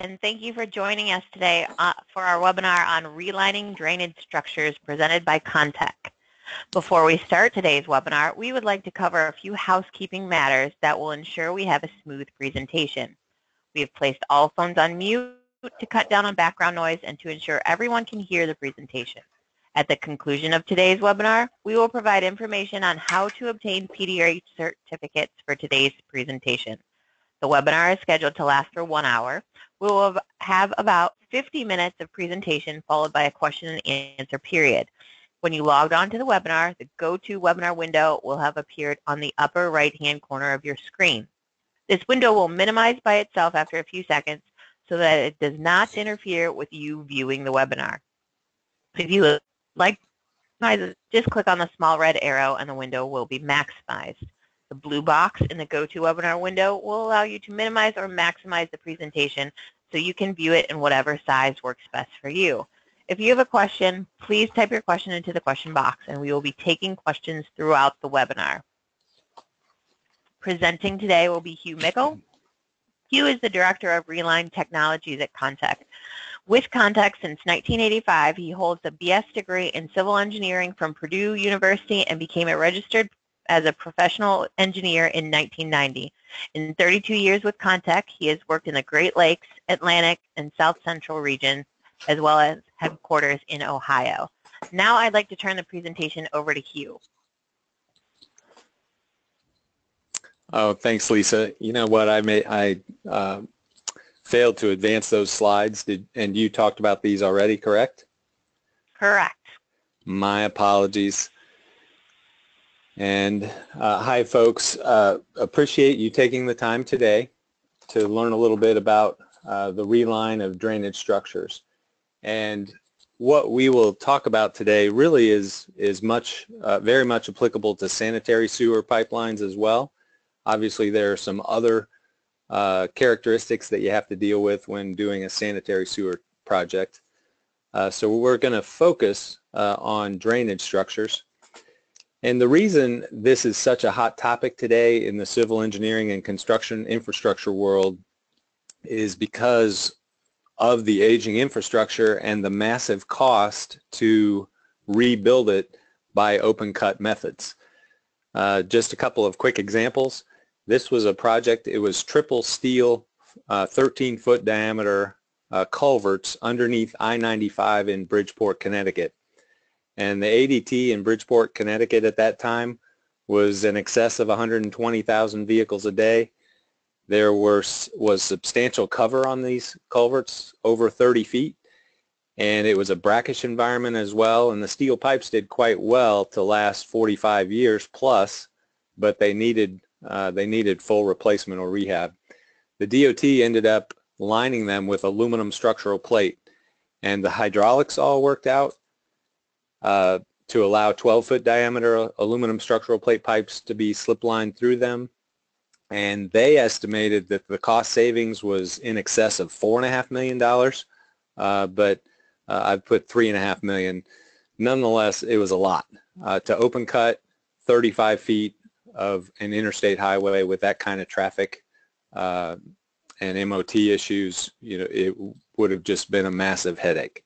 and thank you for joining us today uh, for our webinar on relining drainage structures presented by Contech. Before we start today's webinar, we would like to cover a few housekeeping matters that will ensure we have a smooth presentation. We have placed all phones on mute to cut down on background noise and to ensure everyone can hear the presentation. At the conclusion of today's webinar, we will provide information on how to obtain PDH certificates for today's presentation. The webinar is scheduled to last for one hour. We will have about 50 minutes of presentation followed by a question and answer period. When you logged on to the webinar, the GoToWebinar window will have appeared on the upper right-hand corner of your screen. This window will minimize by itself after a few seconds so that it does not interfere with you viewing the webinar. If you would like just click on the small red arrow and the window will be maximized. The blue box in the GoToWebinar window will allow you to minimize or maximize the presentation so you can view it in whatever size works best for you. If you have a question, please type your question into the question box and we will be taking questions throughout the webinar. Presenting today will be Hugh Mickel. Hugh is the Director of Reline Technologies at Contech. With Contech since 1985, he holds a BS degree in civil engineering from Purdue University and became a registered as a professional engineer in 1990. In 32 years with Contech, he has worked in the Great Lakes, Atlantic, and South Central regions, as well as headquarters in Ohio. Now I'd like to turn the presentation over to Hugh. Oh, thanks, Lisa. You know what? I may I uh, failed to advance those slides. Did and you talked about these already? Correct. Correct. My apologies. And uh, hi, folks. Uh, appreciate you taking the time today to learn a little bit about uh, the reline of drainage structures. And what we will talk about today really is is much, uh, very much applicable to sanitary sewer pipelines as well. Obviously, there are some other uh, characteristics that you have to deal with when doing a sanitary sewer project. Uh, so we're going to focus on drainage structures. And the reason this is such a hot topic today in the civil engineering and construction infrastructure world is because of the aging infrastructure and the massive cost to rebuild it by open cut methods. Uh, just a couple of quick examples. This was a project, it was triple steel, uh, 13 foot diameter uh, culverts underneath I-95 in Bridgeport, Connecticut. And the ADT in Bridgeport, Connecticut at that time was in excess of 120,000 vehicles a day. There were, was substantial cover on these culverts, over 30 feet, and it was a brackish environment as well, and the steel pipes did quite well to last 45 years plus, but they needed, uh, they needed full replacement or rehab. The DOT ended up lining them with aluminum structural plate, and the hydraulics all worked out, uh, to allow 12-foot diameter aluminum structural plate pipes to be slip-lined through them. And they estimated that the cost savings was in excess of $4.5 million, uh, but uh, I've put 3.5 million. Nonetheless, it was a lot. Uh, to open cut 35 feet of an interstate highway with that kind of traffic uh, and MOT issues, you know, it would have just been a massive headache.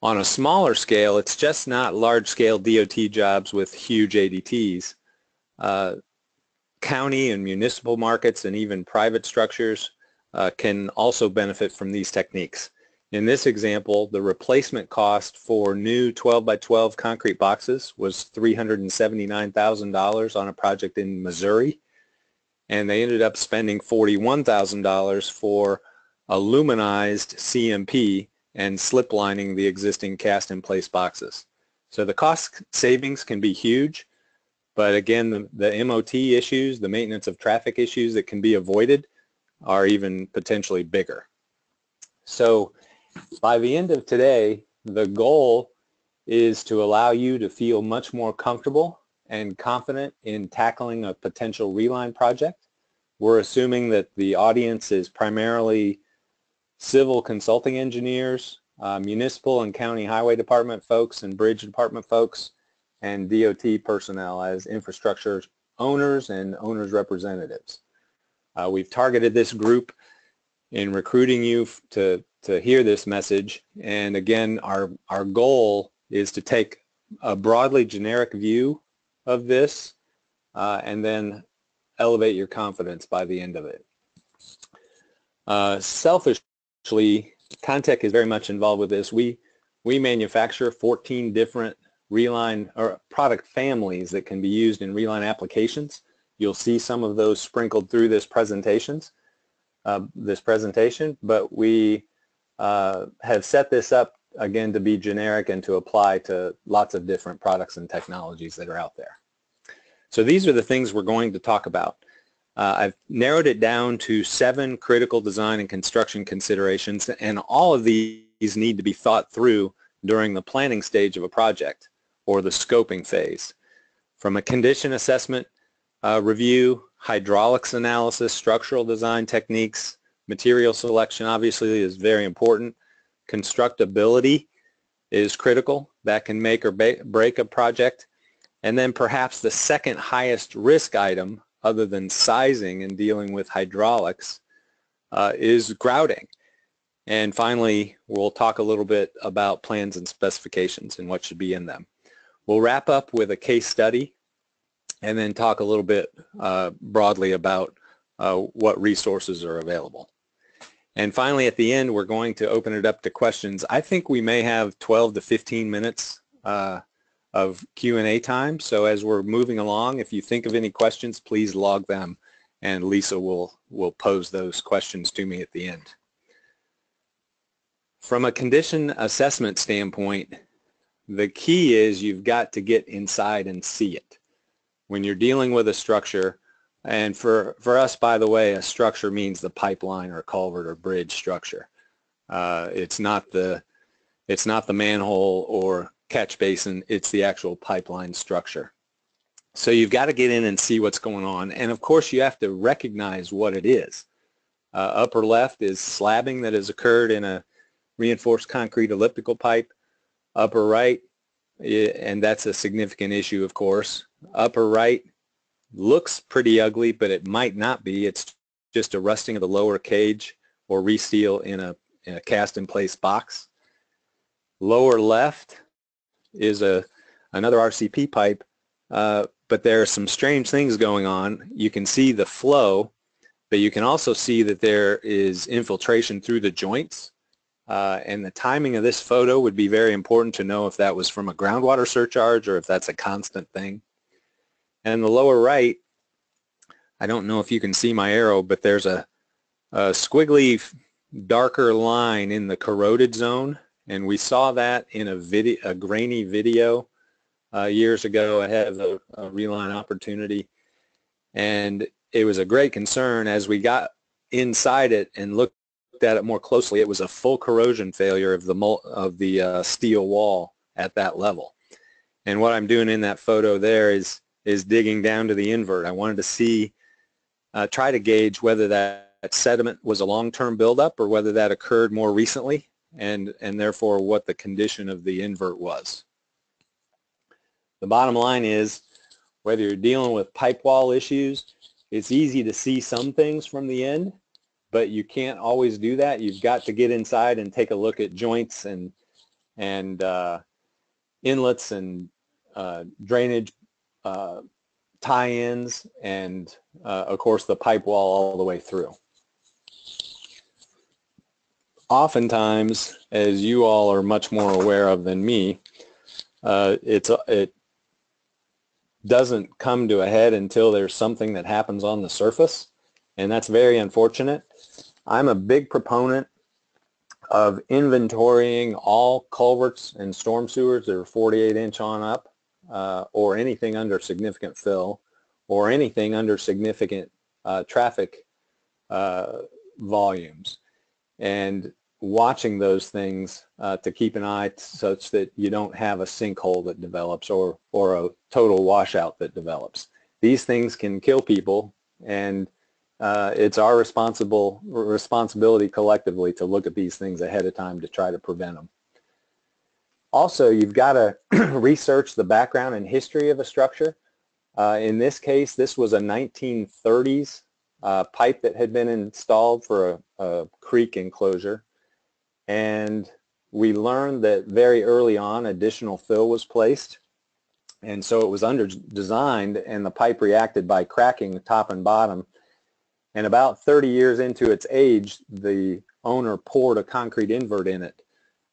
On a smaller scale, it's just not large-scale DOT jobs with huge ADTs. Uh, county and municipal markets and even private structures uh, can also benefit from these techniques. In this example, the replacement cost for new 12 by 12 concrete boxes was $379,000 on a project in Missouri, and they ended up spending $41,000 for aluminized CMP and slip lining the existing cast in place boxes. So the cost savings can be huge, but again, the, the MOT issues, the maintenance of traffic issues that can be avoided are even potentially bigger. So by the end of today, the goal is to allow you to feel much more comfortable and confident in tackling a potential reline project. We're assuming that the audience is primarily civil consulting engineers, uh, municipal and county highway department folks and bridge department folks, and DOT personnel as infrastructure owners and owners representatives. Uh, we've targeted this group in recruiting you to, to hear this message. And again, our, our goal is to take a broadly generic view of this uh, and then elevate your confidence by the end of it. Uh, selfishly, Contech is very much involved with this. We, we manufacture 14 different Reline or product families that can be used in Reline applications. You'll see some of those sprinkled through this presentations, uh, this presentation, but we uh, have set this up again to be generic and to apply to lots of different products and technologies that are out there. So these are the things we're going to talk about. Uh, I've narrowed it down to seven critical design and construction considerations, and all of these need to be thought through during the planning stage of a project or the scoping phase. From a condition assessment uh, review, hydraulics analysis, structural design techniques, material selection obviously is very important. Constructability is critical. That can make or break a project. And then perhaps the second highest risk item other than sizing and dealing with hydraulics uh, is grouting. And finally, we'll talk a little bit about plans and specifications and what should be in them. We'll wrap up with a case study and then talk a little bit uh, broadly about uh, what resources are available. And finally, at the end, we're going to open it up to questions. I think we may have 12 to 15 minutes uh, of Q&A time. So as we're moving along, if you think of any questions, please log them and Lisa will, will pose those questions to me at the end. From a condition assessment standpoint, the key is you've got to get inside and see it. When you're dealing with a structure, and for, for us, by the way, a structure means the pipeline or culvert or bridge structure. Uh, it's not the it's not the manhole or catch basin, it's the actual pipeline structure. So you've got to get in and see what's going on. And of course, you have to recognize what it is. Uh, upper left is slabbing that has occurred in a reinforced concrete elliptical pipe. Upper right, and that's a significant issue, of course. Upper right looks pretty ugly, but it might not be. It's just a rusting of the lower cage or resteel in a, in a cast-in-place box. Lower left is a another RCP pipe, uh, but there are some strange things going on. You can see the flow, but you can also see that there is infiltration through the joints. Uh, and the timing of this photo would be very important to know if that was from a groundwater surcharge or if that's a constant thing. And the lower right, I don't know if you can see my arrow, but there's a, a squiggly darker line in the corroded zone and we saw that in a video, a grainy video uh, years ago ahead of a, uh, reline opportunity. And it was a great concern as we got inside it and looked at it more closely. It was a full corrosion failure of the of the uh, steel wall at that level. And what I'm doing in that photo there is is digging down to the invert. I wanted to see, uh, try to gauge whether that sediment was a long-term buildup or whether that occurred more recently and, and therefore what the condition of the invert was. The bottom line is whether you're dealing with pipe wall issues, it's easy to see some things from the end, but you can't always do that. You've got to get inside and take a look at joints and, and uh, inlets and uh, drainage uh, tie-ins and, uh, of course, the pipe wall all the way through oftentimes, as you all are much more aware of than me, uh, it's it doesn't come to a head until there's something that happens on the surface, and that's very unfortunate. I'm a big proponent of inventorying all culverts and storm sewers that are 48 inch on up, uh, or anything under significant fill, or anything under significant uh, traffic uh, volumes. And watching those things uh, to keep an eye such that you don't have a sinkhole that develops or, or a total washout that develops. These things can kill people and uh, it's our responsible responsibility collectively to look at these things ahead of time to try to prevent them. Also, you've got to research the background and history of a structure. Uh, in this case, this was a 1930s uh, pipe that had been installed for a, a creek enclosure. And we learned that very early on additional fill was placed. And so it was under designed and the pipe reacted by cracking the top and bottom. And about 30 years into its age, the owner poured a concrete invert in it.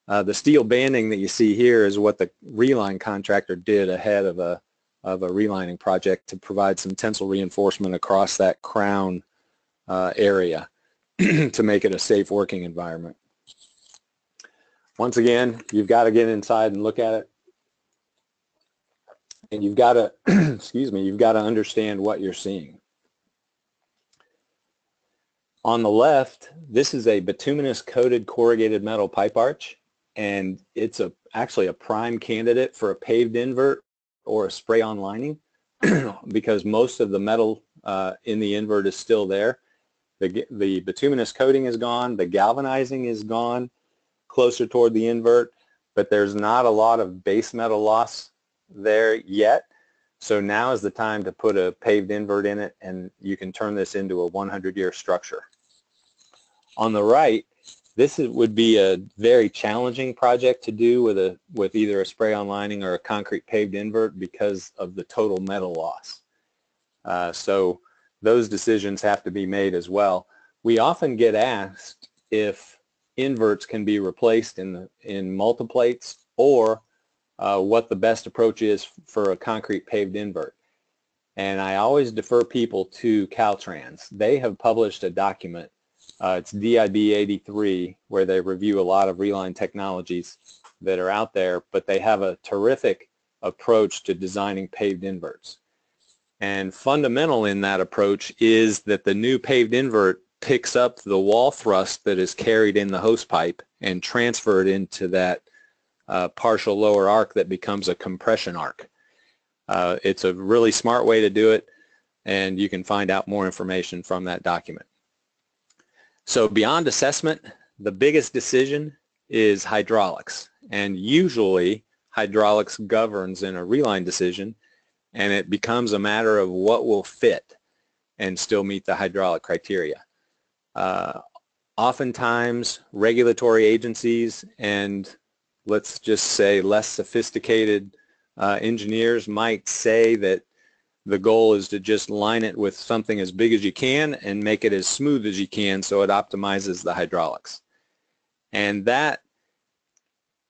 Uh, the steel banding that you see here is what the reline contractor did ahead of a of a relining project to provide some tensile reinforcement across that crown uh, area to make it a safe working environment. Once again, you've got to get inside and look at it. And you've got to, excuse me, you've got to understand what you're seeing. On the left, this is a bituminous coated corrugated metal pipe arch, and it's a actually a prime candidate for a paved invert or a spray-on lining because most of the metal uh, in the invert is still there. The, the bituminous coating is gone, the galvanizing is gone closer toward the invert, but there's not a lot of base metal loss there yet. So now is the time to put a paved invert in it and you can turn this into a 100-year structure. On the right, this is, would be a very challenging project to do with a with either a spray-on lining or a concrete paved invert because of the total metal loss. Uh, so those decisions have to be made as well. We often get asked if inverts can be replaced in the in multiplates or uh, what the best approach is for a concrete paved invert. And I always defer people to Caltrans. They have published a document uh, it's DIB 83 where they review a lot of reline technologies that are out there, but they have a terrific approach to designing paved inverts. And fundamental in that approach is that the new paved invert picks up the wall thrust that is carried in the host pipe and transferred into that uh, partial lower arc that becomes a compression arc. Uh, it's a really smart way to do it and you can find out more information from that document. So beyond assessment, the biggest decision is hydraulics. And usually hydraulics governs in a reline decision and it becomes a matter of what will fit and still meet the hydraulic criteria. Uh, oftentimes regulatory agencies and let's just say less sophisticated uh, engineers might say that the goal is to just line it with something as big as you can and make it as smooth as you can so it optimizes the hydraulics. And that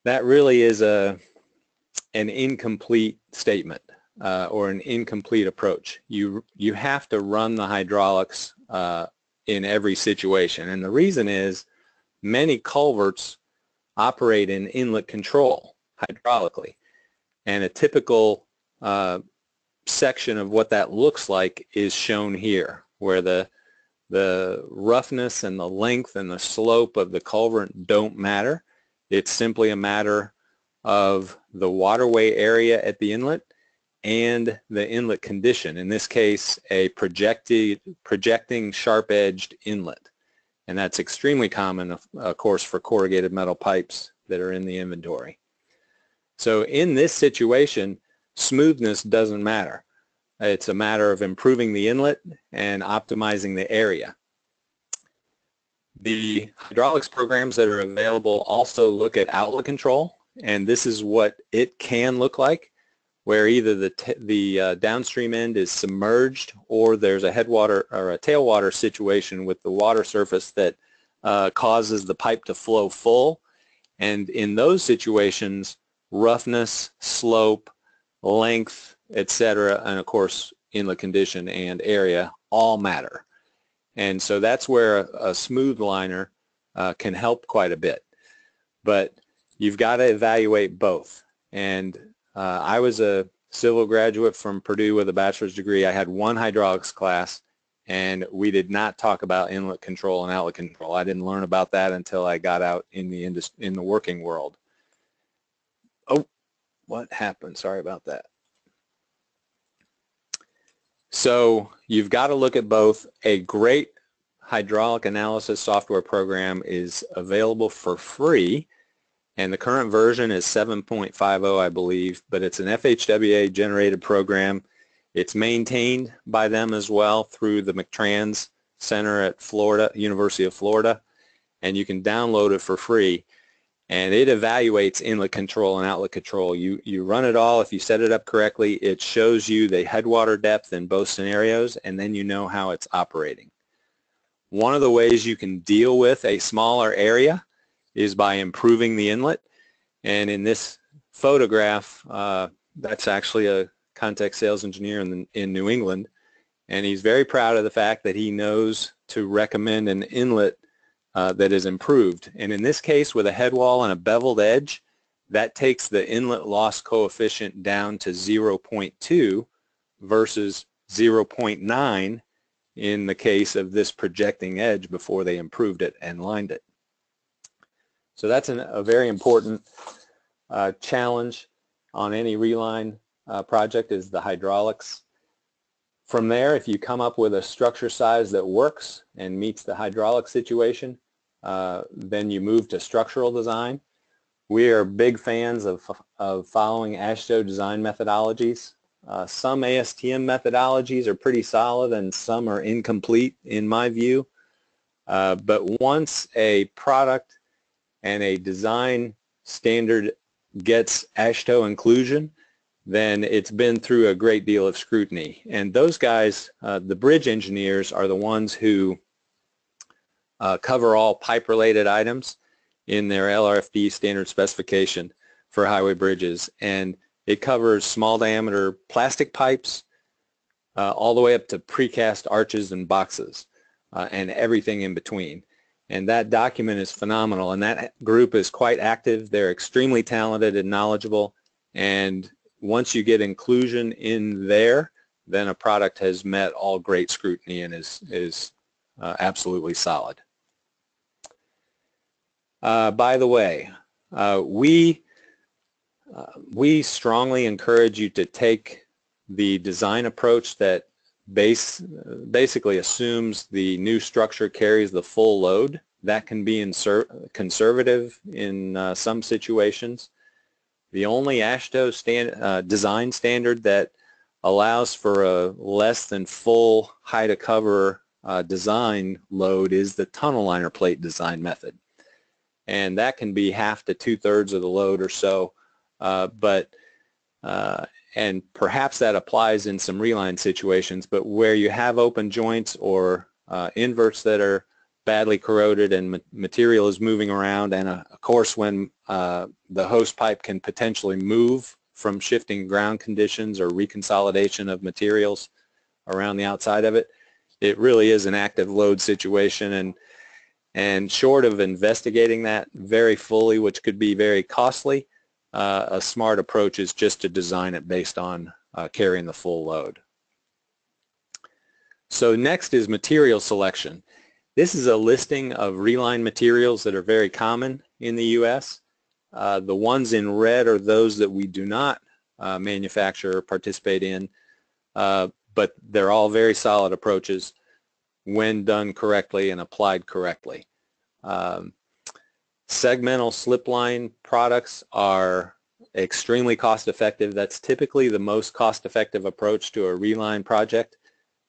that really is a an incomplete statement uh, or an incomplete approach. You you have to run the hydraulics uh, in every situation, and the reason is many culverts operate in inlet control hydraulically, and a typical uh, section of what that looks like is shown here, where the the roughness and the length and the slope of the culvert don't matter. It's simply a matter of the waterway area at the inlet and the inlet condition. In this case, a projected, projecting sharp-edged inlet. And that's extremely common, of course, for corrugated metal pipes that are in the inventory. So in this situation, smoothness doesn't matter. It's a matter of improving the inlet and optimizing the area. The hydraulics programs that are available also look at outlet control, and this is what it can look like, where either the, the uh, downstream end is submerged or there's a headwater or a tailwater situation with the water surface that uh, causes the pipe to flow full. And in those situations, roughness, slope, length, etc., and of course inlet condition and area all matter. And so that's where a, a smooth liner uh, can help quite a bit. But you've got to evaluate both. And uh, I was a civil graduate from Purdue with a bachelor's degree. I had one hydraulics class and we did not talk about inlet control and outlet control. I didn't learn about that until I got out in the in the working world. Oh, what happened? Sorry about that. So you've got to look at both. A great hydraulic analysis software program is available for free and the current version is 7.50 I believe but it's an FHWA generated program it's maintained by them as well through the McTrans Center at Florida, University of Florida, and you can download it for free. And it evaluates inlet control and outlet control. You, you run it all. If you set it up correctly, it shows you the headwater depth in both scenarios, and then you know how it's operating. One of the ways you can deal with a smaller area is by improving the inlet. And in this photograph, uh, that's actually a Contech sales engineer in, in New England and he's very proud of the fact that he knows to recommend an inlet uh, that is improved. And in this case, with a head wall and a beveled edge, that takes the inlet loss coefficient down to 0.2 versus 0.9 in the case of this projecting edge before they improved it and lined it. So that's an, a very important uh, challenge on any reline uh, project is the hydraulics from there, if you come up with a structure size that works and meets the hydraulic situation, uh, then you move to structural design. We are big fans of, of following AASHTO design methodologies. Uh, some ASTM methodologies are pretty solid and some are incomplete in my view. Uh, but once a product and a design standard gets AASHTO inclusion, then it's been through a great deal of scrutiny. And those guys, uh, the bridge engineers, are the ones who uh, cover all pipe-related items in their LRFD standard specification for highway bridges. And it covers small diameter plastic pipes uh, all the way up to precast arches and boxes uh, and everything in between. And that document is phenomenal. And that group is quite active. They're extremely talented and knowledgeable. And once you get inclusion in there, then a product has met all great scrutiny and is, is uh, absolutely solid. Uh, by the way, uh, we, uh, we strongly encourage you to take the design approach that base, basically assumes the new structure carries the full load. That can be conservative in uh, some situations. The only AASHTO stand, uh, design standard that allows for a less than full height of cover uh, design load is the tunnel liner plate design method. And that can be half to two-thirds of the load or so. Uh, but uh, and perhaps that applies in some reline situations, but where you have open joints or uh, inverts that are badly corroded and ma material is moving around and uh, of course when uh, the host pipe can potentially move from shifting ground conditions or reconsolidation of materials around the outside of it it really is an active load situation and and short of investigating that very fully which could be very costly uh, a smart approach is just to design it based on uh, carrying the full load so next is material selection this is a listing of reline materials that are very common in the U.S. Uh, the ones in red are those that we do not uh, manufacture or participate in, uh, but they're all very solid approaches when done correctly and applied correctly. Um, segmental slipline products are extremely cost effective. That's typically the most cost effective approach to a reline project.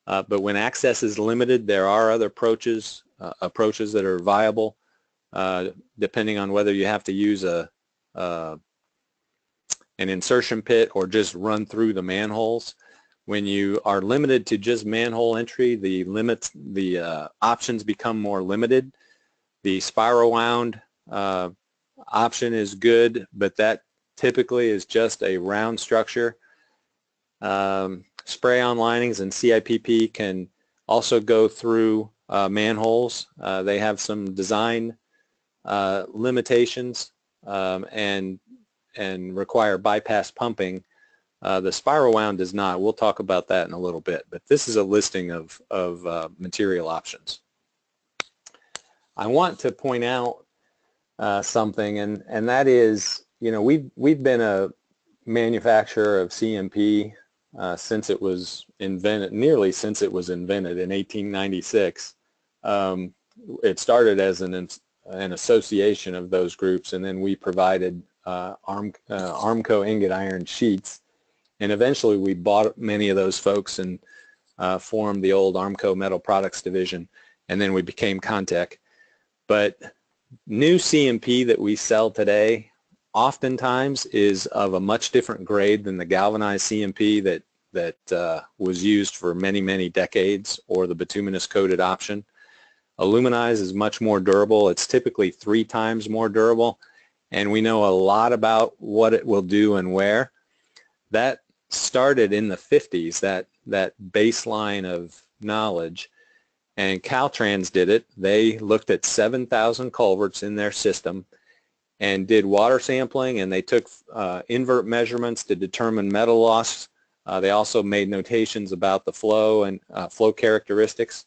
Uh, but when access is limited, there are other approaches uh, approaches that are viable, uh, depending on whether you have to use a uh, an insertion pit or just run through the manholes. When you are limited to just manhole entry, the limits, the uh, options become more limited. The spiral wound uh, option is good, but that typically is just a round structure. Um, spray-on linings and CIPP can also go through uh, manholes. Uh, they have some design uh, limitations um, and and require bypass pumping. Uh, the spiral wound does not. We'll talk about that in a little bit, but this is a listing of, of uh, material options. I want to point out uh, something, and, and that is, you know, we've, we've been a manufacturer of CMP uh, since it was invented, nearly since it was invented in 1896. Um, it started as an, an association of those groups, and then we provided uh, Arm, uh, Armco ingot iron sheets, and eventually we bought many of those folks and uh, formed the old Armco Metal Products division, and then we became Contech. But new CMP that we sell today oftentimes is of a much different grade than the galvanized CMP that that uh, was used for many, many decades or the bituminous coated option. Aluminized is much more durable. It's typically three times more durable and we know a lot about what it will do and where. That started in the 50s, that, that baseline of knowledge, and Caltrans did it. They looked at 7,000 culverts in their system and did water sampling, and they took uh, invert measurements to determine metal loss. Uh, they also made notations about the flow and uh, flow characteristics.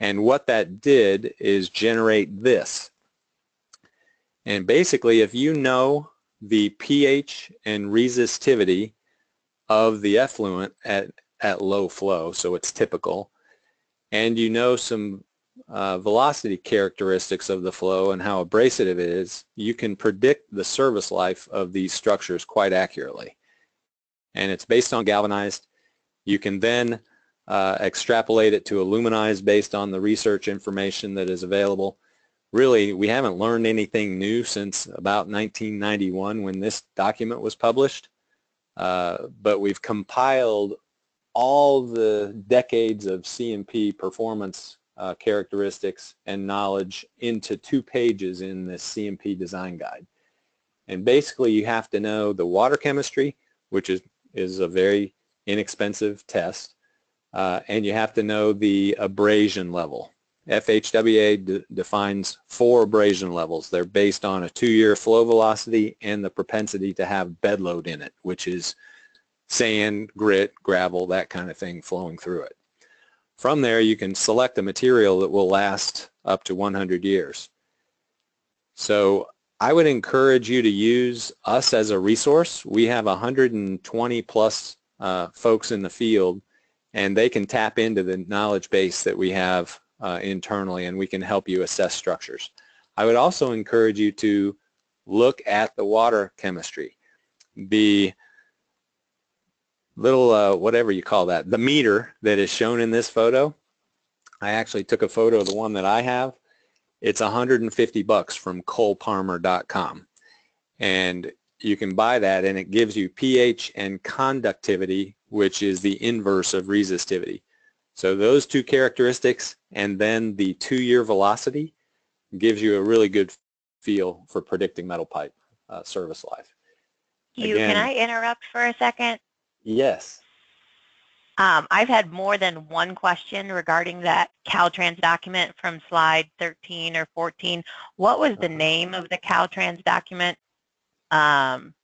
And what that did is generate this. And basically, if you know the pH and resistivity of the effluent at, at low flow, so it's typical, and you know some uh, velocity characteristics of the flow and how abrasive it is, you can predict the service life of these structures quite accurately. And it's based on galvanized. You can then uh, extrapolate it to aluminized based on the research information that is available really we haven't learned anything new since about 1991 when this document was published, uh, but we've compiled all the decades of CMP performance uh, characteristics and knowledge into two pages in this CMP design guide. And basically you have to know the water chemistry, which is, is a very inexpensive test, uh, and you have to know the abrasion level. FHWA defines four abrasion levels. They're based on a two-year flow velocity and the propensity to have bed load in it, which is sand, grit, gravel, that kind of thing flowing through it. From there, you can select a material that will last up to 100 years. So I would encourage you to use us as a resource. We have 120 plus uh, folks in the field, and they can tap into the knowledge base that we have uh, internally and we can help you assess structures. I would also encourage you to look at the water chemistry. The little, uh, whatever you call that, the meter that is shown in this photo, I actually took a photo of the one that I have. It's 150 bucks from coleparmer.com. And you can buy that and it gives you pH and conductivity, which is the inverse of resistivity. So those two characteristics and then the two-year velocity gives you a really good feel for predicting metal pipe uh, service life. You, Again, can I interrupt for a second? Yes. Um, I've had more than one question regarding that Caltrans document from slide 13 or 14. What was the uh-huh. name of the Caltrans document? Um,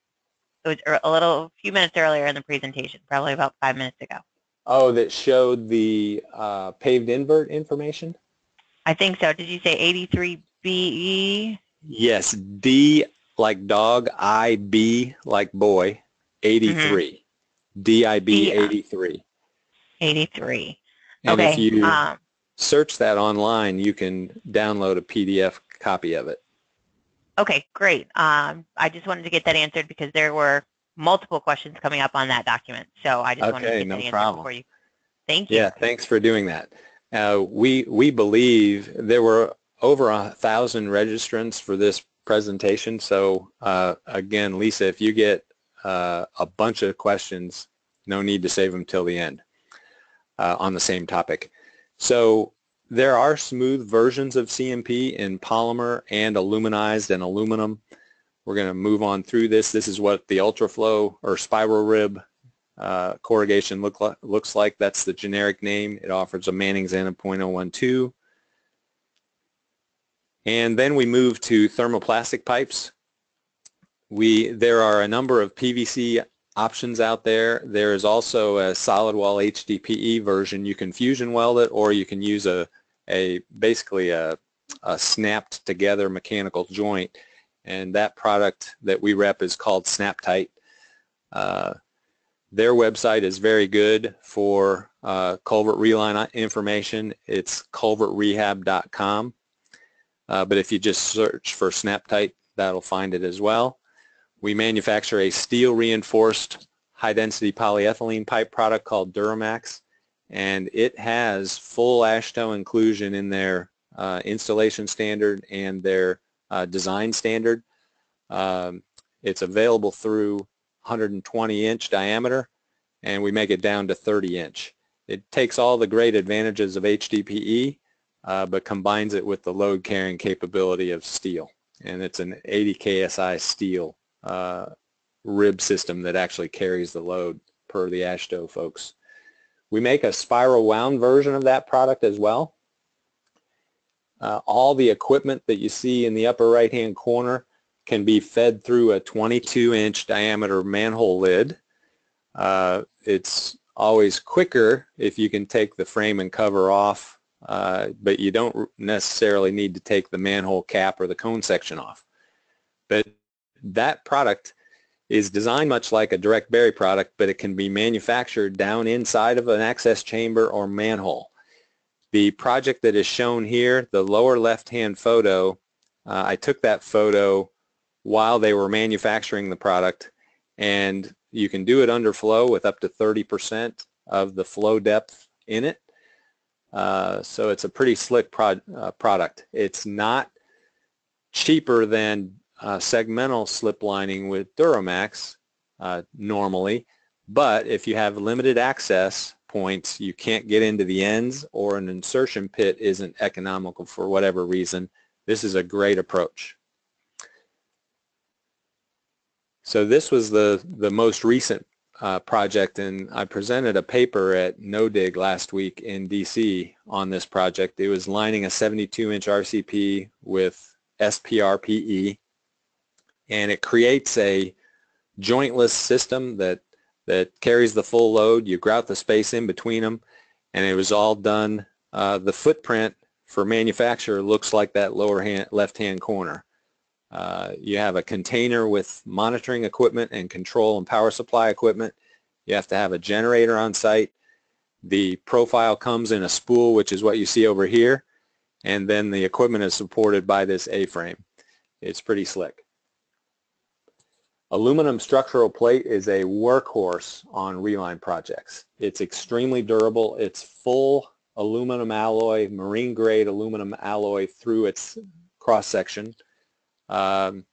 it was a little, a few minutes earlier in the presentation, probably about five minutes ago. Oh, that showed the uh, paved invert information? I think so. Did you say 83BE? Yes, D like dog, I B like boy, 83. Mm-hmm. DIB 83. 83. And okay. if you um, search that online, you can download a PDF copy of it. Okay, great. Um, I just wanted to get that answered because there were multiple questions coming up on that document. So I just okay, wanted to get no that problem. for you. Thank you. Yeah, thanks for doing that. Uh, we we believe there were over a thousand registrants for this presentation. So uh, again, Lisa, if you get uh, a bunch of questions, no need to save them till the end uh, on the same topic. So there are smooth versions of CMP in polymer and aluminized and aluminum. We're going to move on through this. This is what the UltraFlow or spiral rib uh, corrugation look like, looks like. That's the generic name. It offers a Manning's n of 0.012. And then we move to thermoplastic pipes. We, there are a number of PVC options out there. There is also a solid wall HDPE version. You can fusion weld it or you can use a, a basically a, a snapped together mechanical joint and that product that we rep is called SnapTite. Uh, their website is very good for uh, culvert reline information. It's culvertrehab.com. Uh, but if you just search for SnapTite, that'll find it as well. We manufacture a steel reinforced high density polyethylene pipe product called DuroMaxx and it has full AASHTO inclusion in their uh, installation standard and their uh, design standard. Um, it's available through 120 inch diameter and we make it down to 30 inch. It takes all the great advantages of HDPE uh, but combines it with the load carrying capability of steel and it's an 80 KSI steel uh, rib system that actually carries the load per the AASHTO folks. We make a spiral wound version of that product as well. Uh, all the equipment that you see in the upper right hand corner can be fed through a 22 inch diameter manhole lid. Uh, it's always quicker if you can take the frame and cover off, uh, but you don't necessarily need to take the manhole cap or the cone section off. But that product is designed much like a direct bury product, but it can be manufactured down inside of an access chamber or manhole. The project that is shown here, the lower left-hand photo, uh, I took that photo while they were manufacturing the product, and you can do it under flow with up to 30% of the flow depth in it. Uh, so it's a pretty slick pro uh, product. It's not cheaper than uh, segmental slip lining with DuroMaxx uh, normally, but if you have limited access points, you can't get into the ends or an insertion pit isn't economical for whatever reason, this is a great approach. So this was the, the most recent uh, project and I presented a paper at NODIG last week in DC on this project. It was lining a 72 inch RCP with SPRPE and it creates a jointless system that that carries the full load. You grout the space in between them, and it was all done. Uh, the footprint for manufacturer looks like that lower hand, left-hand corner. Uh, you have a container with monitoring equipment and control and power supply equipment. You have to have a generator on site. The profile comes in a spool, which is what you see over here, and then the equipment is supported by this A-frame. It's pretty slick. Aluminum structural plate is a workhorse on reline projects. It's extremely durable. It's full aluminum alloy, marine grade aluminum alloy through its cross section. Um,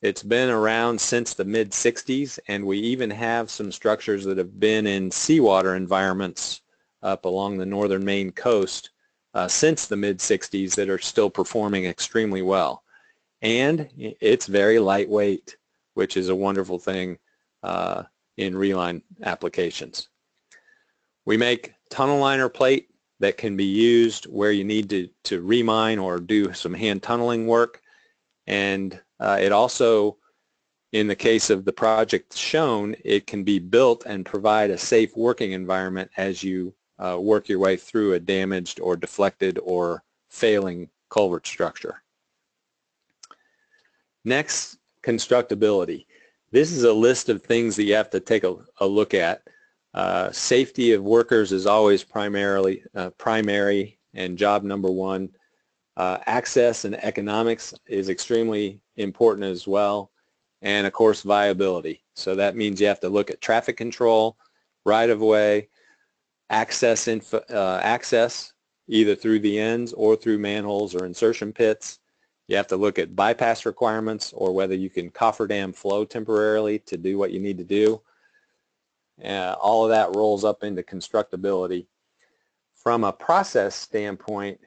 it's been around since the mid 60s and we even have some structures that have been in seawater environments up along the northern Maine coast uh, since the mid 60s that are still performing extremely well. And it's very lightweight which is a wonderful thing uh, in reline applications. We make tunnel liner plate that can be used where you need to, to remine or do some hand tunneling work. And uh, it also, in the case of the project shown, it can be built and provide a safe working environment as you uh, work your way through a damaged or deflected or failing culvert structure. Next constructability. This is a list of things that you have to take a, a look at. Uh, safety of workers is always primarily uh, primary and job number one. Uh, access and economics is extremely important as well. And of course viability. So that means you have to look at traffic control, right-of-way, access, uh, access either through the ends or through manholes or insertion pits, you have to look at bypass requirements or whether you can cofferdam flow temporarily to do what you need to do. Uh, all of that rolls up into constructability. From a process standpoint,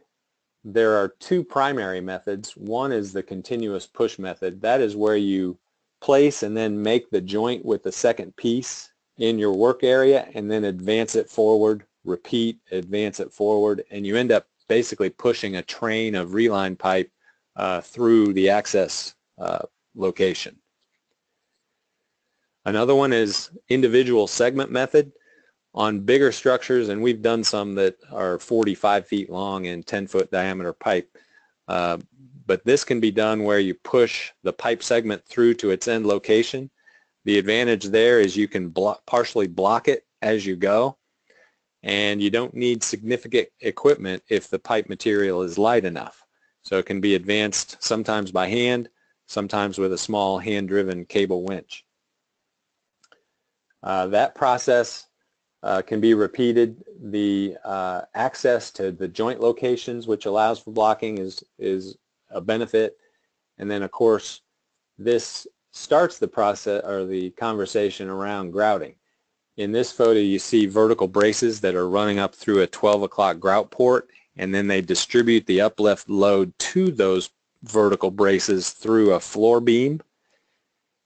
there are two primary methods. One is the continuous push method. That is where you place and then make the joint with the second piece in your work area and then advance it forward, repeat, advance it forward, and you end up basically pushing a train of reline pipe uh, through the access uh, location. Another one is individual segment method. On bigger structures, and we've done some that are 45 feet long and 10 foot diameter pipe, uh, but this can be done where you push the pipe segment through to its end location. The advantage there is you can partially block it as you go, and you don't need significant equipment if the pipe material is light enough. So it can be advanced sometimes by hand, sometimes with a small hand-driven cable winch. Uh, that process uh, can be repeated. The uh, access to the joint locations, which allows for blocking, is, is a benefit. And then, of course, this starts the process or the conversation around grouting. In this photo, you see vertical braces that are running up through a 12 o'clock grout port, and then they distribute the uplift load to those vertical braces through a floor beam.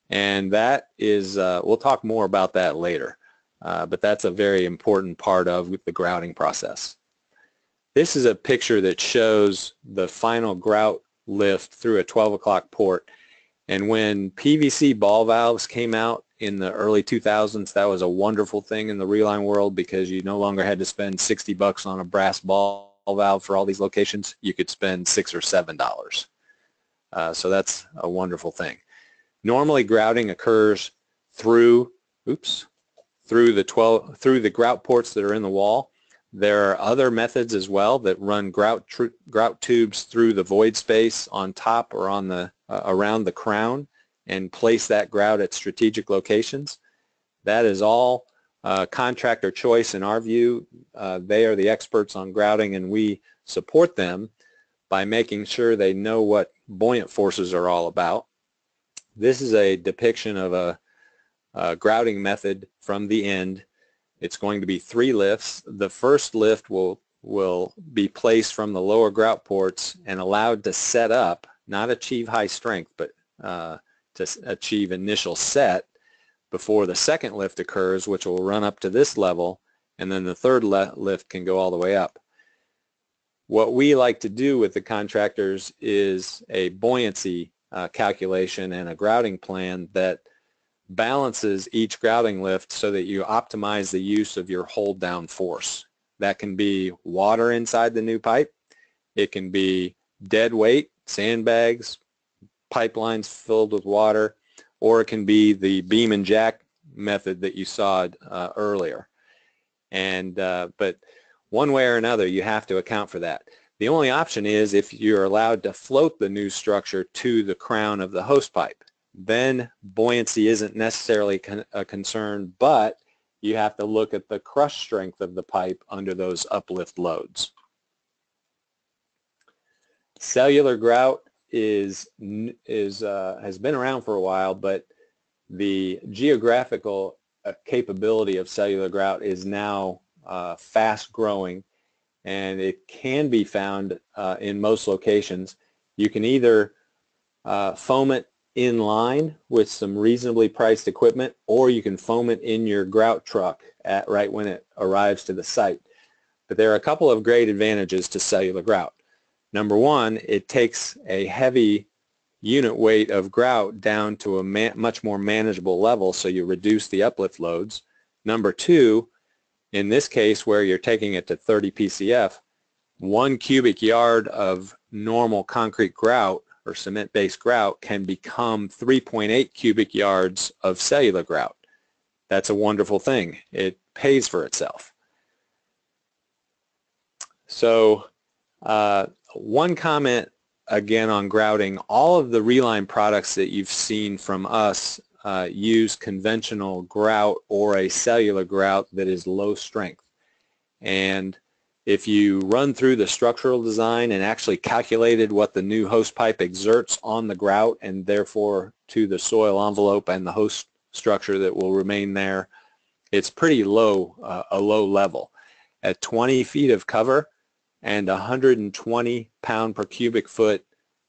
And that is, uh, we'll talk more about that later, uh, but that's a very important part of the grouting process. This is a picture that shows the final grout lift through a 12 o'clock port. And when PVC ball valves came out in the early 2000s, that was a wonderful thing in the reline world because you no longer had to spend 60 bucks on a brass ball valve for all these locations. You could spend six or seven dollars. Uh, so that's a wonderful thing. Normally grouting occurs through, oops, through the 12, through the grout ports that are in the wall. There are other methods as well that run grout, grout tubes through the void space on top or on the, uh, around the crown and place that grout at strategic locations. That is all uh, contractor choice in our view. Uh, they are the experts on grouting and we support them by making sure they know what buoyant forces are all about. This is a depiction of a, a grouting method from the end. It's going to be three lifts. The first lift will will be placed from the lower grout ports and allowed to set up, not achieve high strength, but uh, to achieve initial set before the second lift occurs, which will run up to this level, and then the third lift can go all the way up. What we like to do with the contractors is a buoyancy uh, calculation and a grouting plan that balances each grouting lift so that you optimize the use of your hold down force. That can be water inside the new pipe. It can be dead weight, sandbags, pipelines filled with water, or it can be the beam and jack method that you saw uh, earlier. And uh, but one way or another, you have to account for that. The only option is if you're allowed to float the new structure to the crown of the host pipe. Then buoyancy isn't necessarily con a concern, but you have to look at the crush strength of the pipe under those uplift loads. Cellular grout is is uh, has been around for a while, but the geographical uh, capability of cellular grout is now uh, fast growing and it can be found uh, in most locations. You can either uh, foam it in line with some reasonably priced equipment or you can foam it in your grout truck at right when it arrives to the site. But there are a couple of great advantages to cellular grout. Number one, it takes a heavy unit weight of grout down to a much more manageable level so you reduce the uplift loads. Number two, in this case where you're taking it to 30 PCF, one cubic yard of normal concrete grout or cement-based grout can become 3.8 cubic yards of cellular grout. That's a wonderful thing. It pays for itself. So uh, one comment again on grouting, all of the Reline products that you've seen from us uh, use conventional grout or a cellular grout that is low strength. And if you run through the structural design and actually calculated what the new host pipe exerts on the grout and therefore to the soil envelope and the host structure that will remain there, it's pretty low, uh, a low level. At 20 feet of cover and 120 pound per cubic foot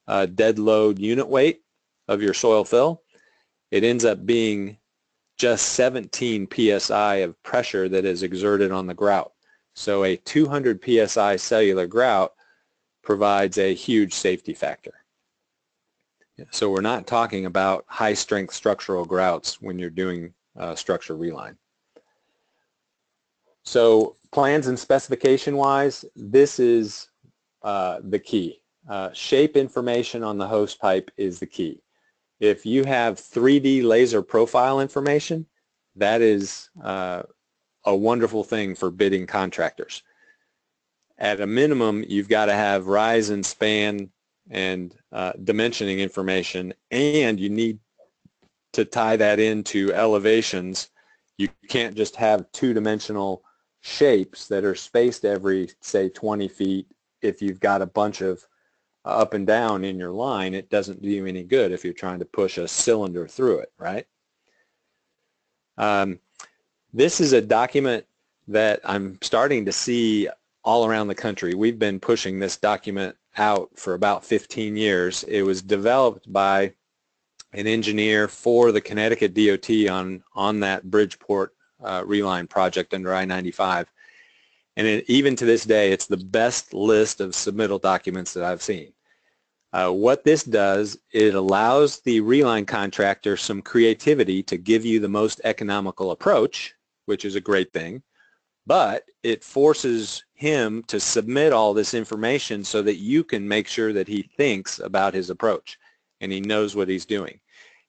uh, dead load unit weight of your soil fill, it ends up being just 17 psi of pressure that is exerted on the grout. So a 200 psi cellular grout provides a huge safety factor. So we're not talking about high strength structural grouts when you're doing uh, structure reline. So plans and specification wise, this is uh, the key. Uh, shape information on the host pipe is the key. If you have 3D laser profile information, that is uh, a wonderful thing for bidding contractors. At a minimum, you've got to have rise and span and uh, dimensioning information, and you need to tie that into elevations You can't just have two-dimensional shapes that are spaced every, say, 20 feet if you've got a bunch of up and down in your line, it doesn't do you any good if you're trying to push a cylinder through it, right? Um, this is a document that I'm starting to see all around the country. We've been pushing this document out for about 15 years. It was developed by an engineer for the Connecticut DOT on, on that Bridgeport uh, reline project under I-95. And it, even to this day, it's the best list of submittal documents that I've seen. Uh, what this does, it allows the reline contractor some creativity to give you the most economical approach, which is a great thing, but it forces him to submit all this information so that you can make sure that he thinks about his approach and he knows what he's doing.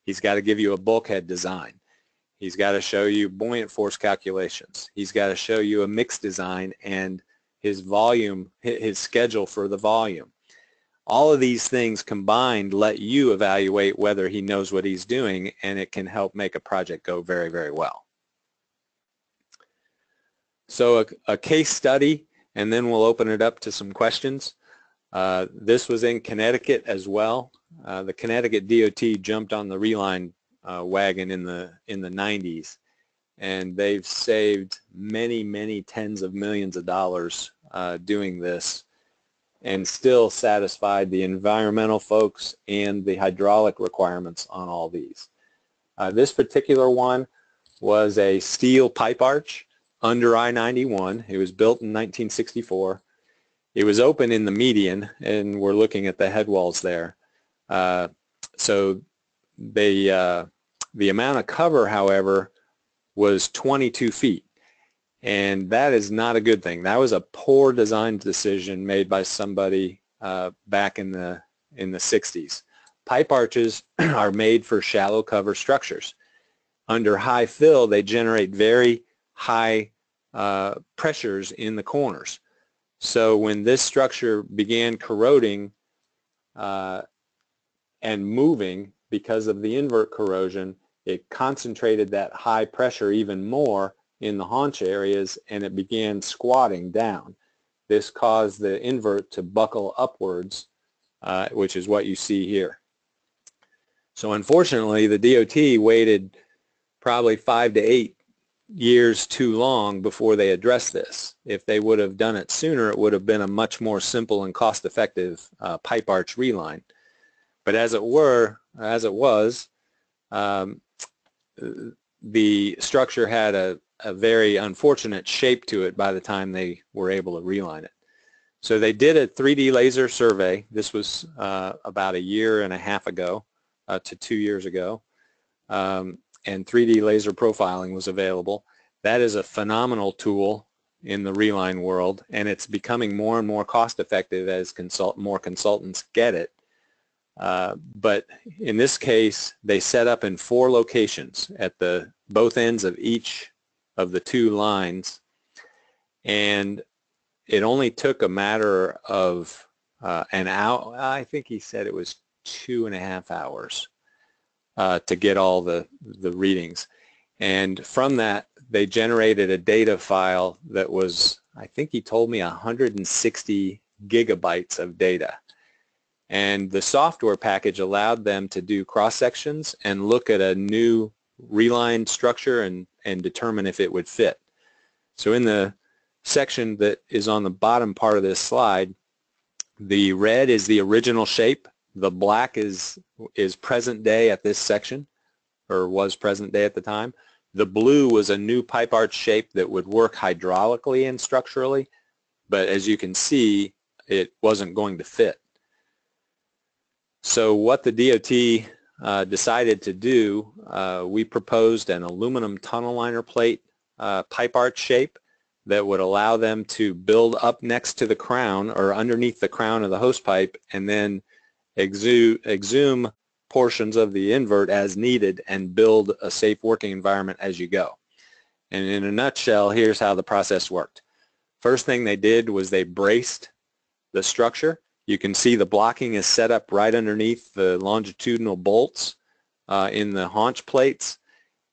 He's got to give you a bulkhead design. He's got to show you buoyant force calculations. He's got to show you a mix design and his volume, his schedule for the volume. All of these things combined let you evaluate whether he knows what he's doing and it can help make a project go very, very well. So a, a case study and then we'll open it up to some questions. Uh, this was in Connecticut as well. Uh, the Connecticut DOT jumped on the reline uh, wagon in the in the 90s, and they've saved many many tens of millions of dollars uh, doing this, and still satisfied the environmental folks and the hydraulic requirements on all these. Uh, this particular one was a steel pipe arch under I-91. It was built in 1964. It was open in the median, and we're looking at the head walls there. Uh, so they, uh, the amount of cover, however, was 22 feet. And that is not a good thing. That was a poor design decision made by somebody uh, back in the, in the 60s. Pipe arches are made for shallow cover structures. Under high fill, they generate very high uh, pressures in the corners. So when this structure began corroding uh, and moving because of the invert corrosion, it concentrated that high pressure even more in the haunch areas and it began squatting down. This caused the invert to buckle upwards, uh, which is what you see here. So unfortunately, the DOT waited probably five to eight years too long before they addressed this. If they would have done it sooner, it would have been a much more simple and cost-effective uh, pipe arch reline. But as it were, as it was, um, the structure had a, a very unfortunate shape to it by the time they were able to reline it. So they did a 3D laser survey. This was uh, about a year and a half ago uh, to two years ago. Um, and 3D laser profiling was available. That is a phenomenal tool in the reline world, and it's becoming more and more cost effective as consult more consultants get it. Uh, but in this case, they set up in four locations at the both ends of each of the two lines, and it only took a matter of uh, an hour. I think he said it was two and a half hours uh, to get all the, the readings. And from that, they generated a data file that was, I think he told me 160 gigabytes of data. And the software package allowed them to do cross sections and look at a new reline structure and, and determine if it would fit. So in the section that is on the bottom part of this slide, the red is the original shape the black is, is present day at this section, or was present day at the time. The blue was a new pipe arch shape that would work hydraulically and structurally, but as you can see, it wasn't going to fit. So what the DOT uh, decided to do, uh, we proposed an aluminum tunnel liner plate uh, pipe arch shape that would allow them to build up next to the crown or underneath the crown of the host pipe and then exhume portions of the invert as needed and build a safe working environment as you go. And in a nutshell, here's how the process worked. First thing they did was they braced the structure. You can see the blocking is set up right underneath the longitudinal bolts uh, in the haunch plates.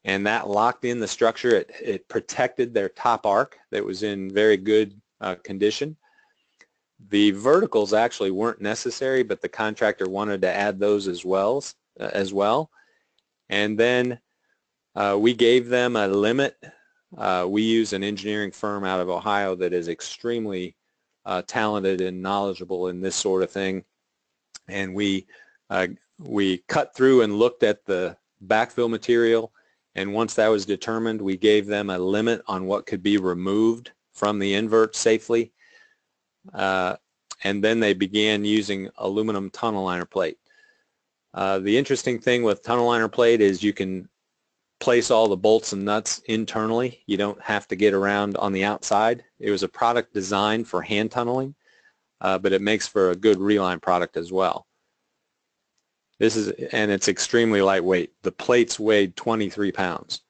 and that locked in the structure. It, it protected their top arc that was in very good uh, condition. The verticals actually weren't necessary, but the contractor wanted to add those as well. Uh, as well. And then uh, we gave them a limit. Uh, we use an engineering firm out of Ohio that is extremely uh, talented and knowledgeable in this sort of thing. And we, uh, we cut through and looked at the backfill material and once that was determined, we gave them a limit on what could be removed from the invert safely. Uh, and then they began using aluminum tunnel liner plate. Uh, the interesting thing with tunnel liner plate is you can place all the bolts and nuts internally. You don't have to get around on the outside. It was a product designed for hand tunneling, uh, but it makes for a good reline product as well. This is, and it's extremely lightweight. The plates weighed 23 pounds,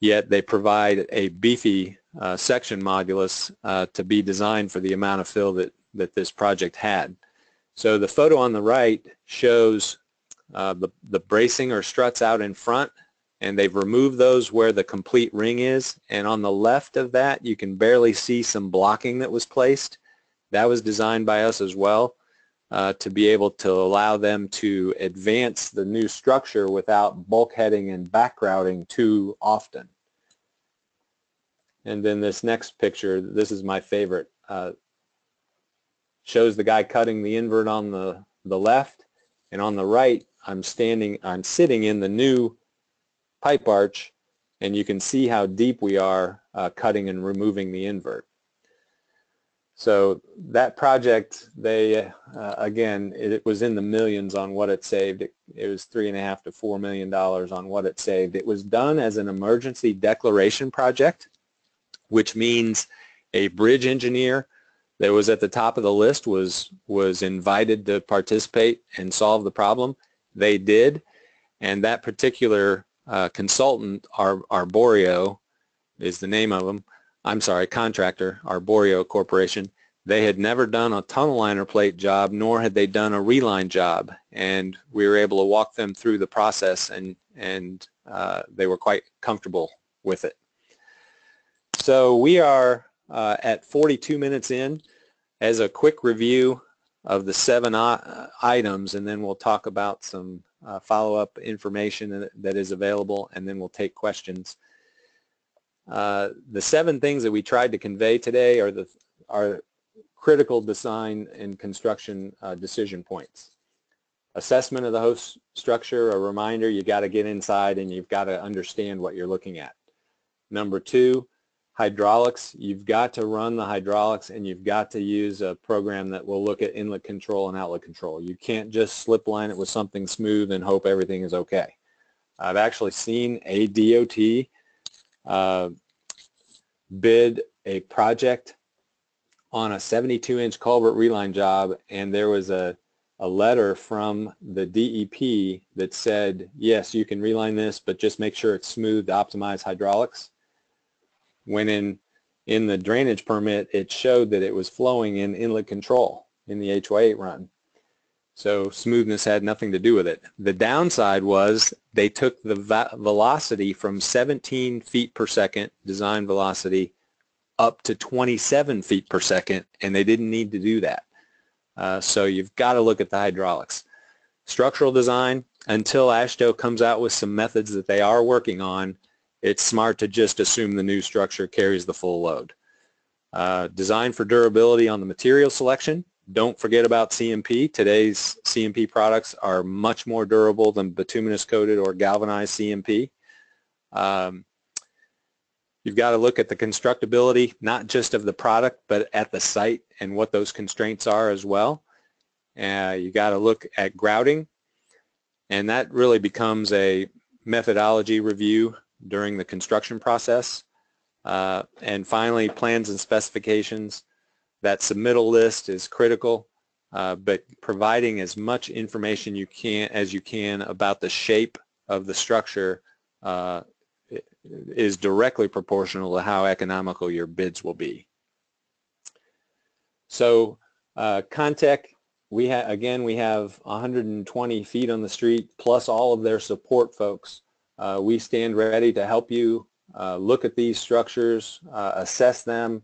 yet they provide a beefy uh, section modulus uh, to be designed for the amount of fill that, that this project had. So the photo on the right shows uh, the, the bracing or struts out in front and they've removed those where the complete ring is and on the left of that you can barely see some blocking that was placed. That was designed by us as well uh, to be able to allow them to advance the new structure without bulkheading and backgrouting too often. And then this next picture, this is my favorite, uh, shows the guy cutting the invert on the, the left, and on the right, I'm standing, I'm sitting in the new pipe arch, and you can see how deep we are uh, cutting and removing the invert. So that project, they uh, again, it, was in the millions on what it saved. It, it was three and a half to four million dollars on what it saved. It was done as an emergency declaration project, which means a bridge engineer that was at the top of the list was was invited to participate and solve the problem. They did, and that particular uh, consultant, Ar- Arborio, is the name of them I'm sorry, contractor, Arborio Corporation, they had never done a tunnel liner plate job, nor had they done a reline job. And we were able to walk them through the process, and, and uh, they were quite comfortable with it. So we are uh, at 42 minutes in. As a quick review of the seven uh, items, and then we'll talk about some uh, follow-up information that is available, and then we'll take questions. Uh, the seven things that we tried to convey today are the are critical design and construction uh, decision points. Assessment of the host structure, a reminder you got to get inside and you've got to understand what you're looking at. Number two, hydraulics, you've got to run the hydraulics and you've got to use a program that will look at inlet control and outlet control. You can't just slip line it with something smooth and hope everything is okay. I've actually seen a DOT uh, bid a project on a 72-inch culvert reline job, and there was a, a letter from the DEP that said, yes, you can reline this, but just make sure it's smooth to optimize hydraulics. When in, in the drainage permit, it showed that it was flowing in inlet control in the HY8 run. So smoothness had nothing to do with it. The downside was they took the velocity from 17 feet per second, design velocity, up to 27 feet per second, and they didn't need to do that. Uh, so you've got to look at the hydraulics. Structural design, until AASHTO comes out with some methods that they are working on, it's smart to just assume the new structure carries the full load. Uh, design for durability on the material selection. Don't forget about CMP. Today's CMP products are much more durable than bituminous coated or galvanized CMP. Um, you've got to look at the constructability, not just of the product, but at the site and what those constraints are as well. Uh, you got to look at grouting, and that really becomes a methodology review during the construction process. Uh, and finally, plans and specifications. That submittal list is critical, uh, but providing as much information you can as you can about the shape of the structure uh, is directly proportional to how economical your bids will be. So uh, Contech, we again, we have 120 feet on the street plus all of their support folks uh, we stand ready to help you uh, look at these structures, uh, assess them,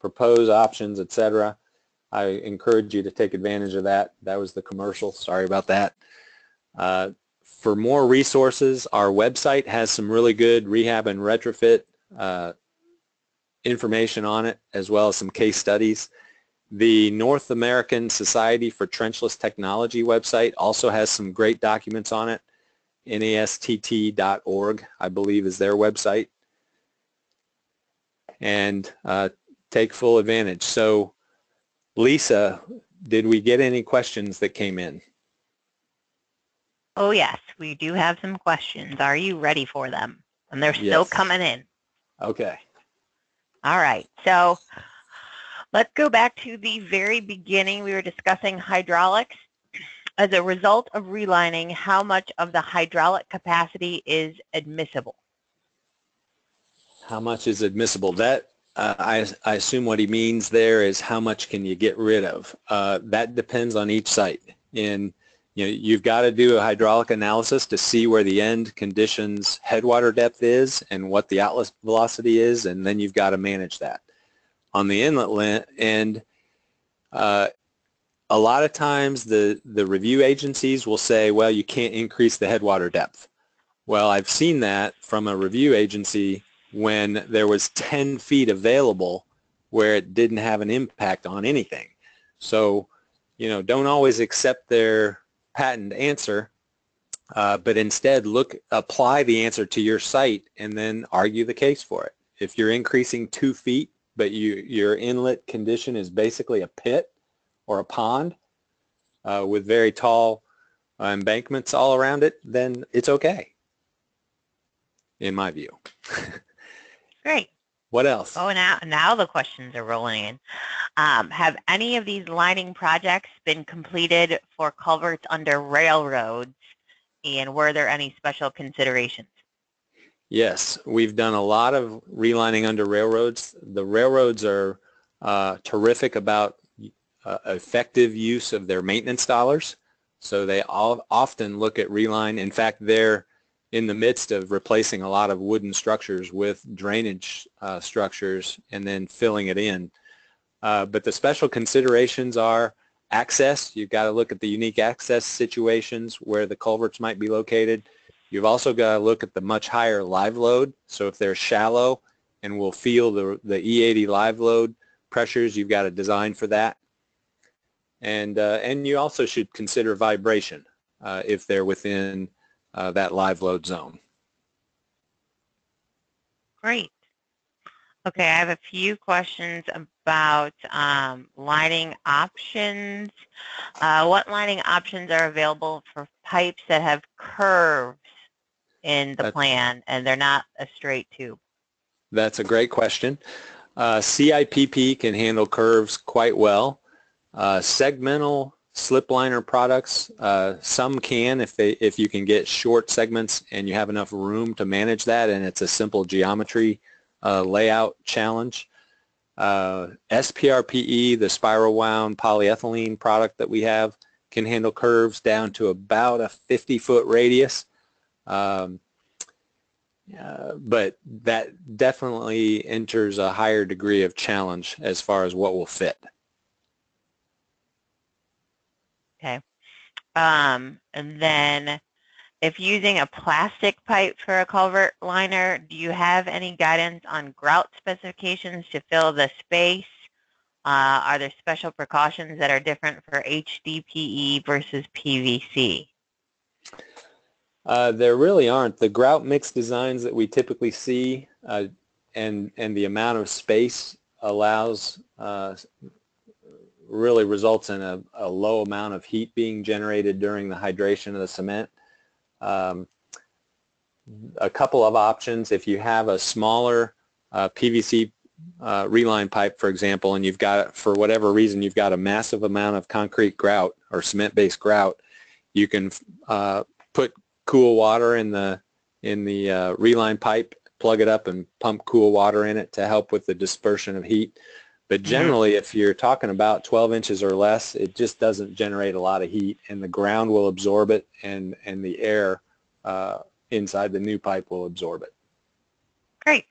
propose options, etc. I encourage you to take advantage of that. That was the commercial. Sorry about that. Uh, for more resources, our website has some really good rehab and retrofit uh, information on it, as well as some case studies. The North American Society for Trenchless Technology website also has some great documents on it. NASTT.org, I believe, is their website. And uh, take full advantage. So, Lisa, did we get any questions that came in? Oh, yes, we do have some questions. Are you ready for them? And they're still Yes. coming in. Okay. All right. So let's go back to the very beginning. We were discussing hydraulics. As a result of relining, how much of the hydraulic capacity is admissible? How much is admissible? That uh, I, I assume what he means there is how much can you get rid of. Uh, that depends on each site. In you know, you've got to do a hydraulic analysis to see where the end conditions headwater depth is and what the outlet velocity is, and then you've got to manage that. On the inlet le- end, uh, a lot of times the, the review agencies will say, well, you can't increase the headwater depth. Well, I've seen that from a review agency when there was 10 feet available where it didn't have an impact on anything. So, you know, don't always accept their patent answer, uh, but instead look, apply the answer to your site and then argue the case for it. If you're increasing two feet, but you, your inlet condition is basically a pit or a pond uh, with very tall uh, embankments all around it, then it's okay, in my view. Great. What else? Oh, now, now the questions are rolling in. Um, have any of these lining projects been completed for culverts under railroads? And were there any special considerations? Yes, we've done a lot of relining under railroads. The railroads are uh, terrific about uh, effective use of their maintenance dollars. So they all often look at reline. In fact, they're in the midst of replacing a lot of wooden structures with drainage uh, structures and then filling it in. Uh, but the special considerations are access. You've got to look at the unique access situations where the culverts might be located. You've also got to look at the much higher live load. So if they're shallow and will feel the, the E80 live load pressures, you've got to design for that. And, uh, and you also should consider vibration uh, if they're within uh, that live load zone. Great. Okay, I have a few questions about um, lining options. Uh, what lining options are available for pipes that have curves in the That's- plan and they're not a straight tube? That's a great question. Uh, CIPP can handle curves quite well. Uh, segmental slip liner products, uh, some can if they if you can get short segments and you have enough room to manage that, and it's a simple geometry uh, layout challenge. Uh, SPRPE, the spiral wound polyethylene product that we have, can handle curves down to about a 50 foot radius. Um, uh, but that definitely enters a higher degree of challenge as far as what will fit. Okay. Um, and then if using a plastic pipe for a culvert liner, do you have any guidance on grout specifications to fill the space? Uh, are there special precautions that are different for HDPE versus PVC? Uh, there really aren't. The grout mix designs that we typically see uh, and, and the amount of space allows uh, really results in a, a, low amount of heat being generated during the hydration of the cement. Um, a couple of options, if you have a smaller uh, PVC uh, reline pipe, for example, and you've got, for whatever reason, you've got a massive amount of concrete grout or cement-based grout, you can uh, put cool water in the in the uh, reline pipe, plug it up and pump cool water in it to help with the dispersion of heat. But generally, mm-hmm. if you're talking about 12 inches or less, it just doesn't generate a lot of heat, and the ground will absorb it, and and the air uh, inside the new pipe will absorb it. Great.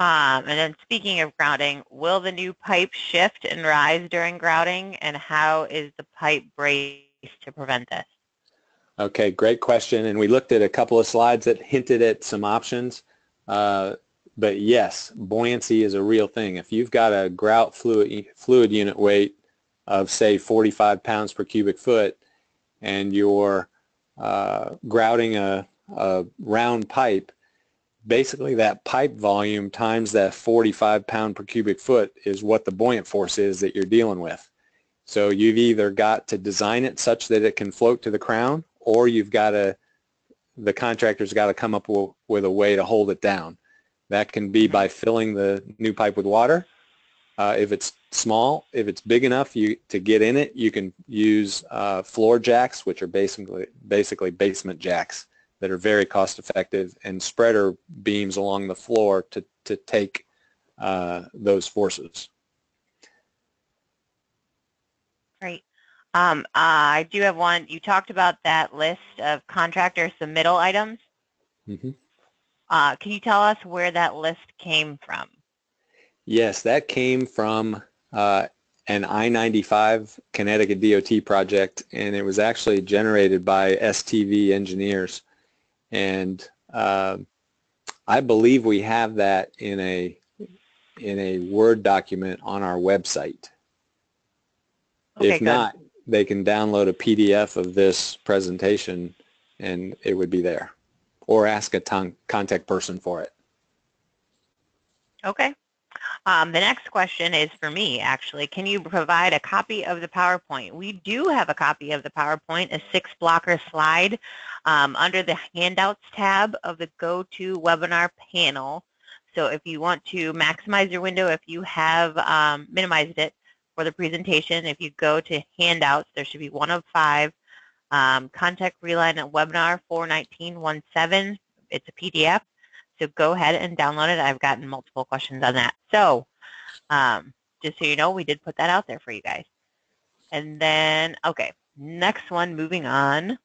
Um, and then speaking of grouting, will the new pipe shift and rise during grouting, and how is the pipe braced to prevent this? Okay, great question. And we looked at a couple of slides that hinted at some options. Uh, but yes, buoyancy is a real thing. If you've got a grout fluid, fluid unit weight of say 45 pounds per cubic foot and you're uh, grouting a, a round pipe, basically that pipe volume times that 45 pound per cubic foot is what the buoyant force is that you're dealing with. So you've either got to design it such that it can float to the crown or you've got to, the contractor's got to come up with a way to hold it down. That can be by filling the new pipe with water. Uh, if it's small, if it's big enough you to get in it, you can use uh, floor jacks, which are basically basically basement jacks that are very cost effective, and spreader beams along the floor to to take uh, those forces. Great. Um, I do have one. You talked about that list of contractor submittal items. Mm -hmm. Uh, can you tell us where that list came from? Yes, that came from uh, an I-95 Connecticut DOT project, and it was actually generated by STV engineers. And uh, I believe we have that in a in a Word document on our website. Okay, if good. not, they can download a PDF of this presentation and it would be there. Or ask a contact person for it. Okay. Um, the next question is for me, actually. Can you provide a copy of the PowerPoint? We do have a copy of the PowerPoint, a six-blocker slide um, under the Handouts tab of the GoToWebinar panel. So if you want to maximize your window, if you have um, minimized it, for the presentation. If you go to handouts, there should be one of five. Um, contact Reline at webinar 41917. It's a PDF. So go ahead and download it. I've gotten multiple questions on that. So um, just so you know, we did put that out there for you guys. And then, okay, next one, moving on.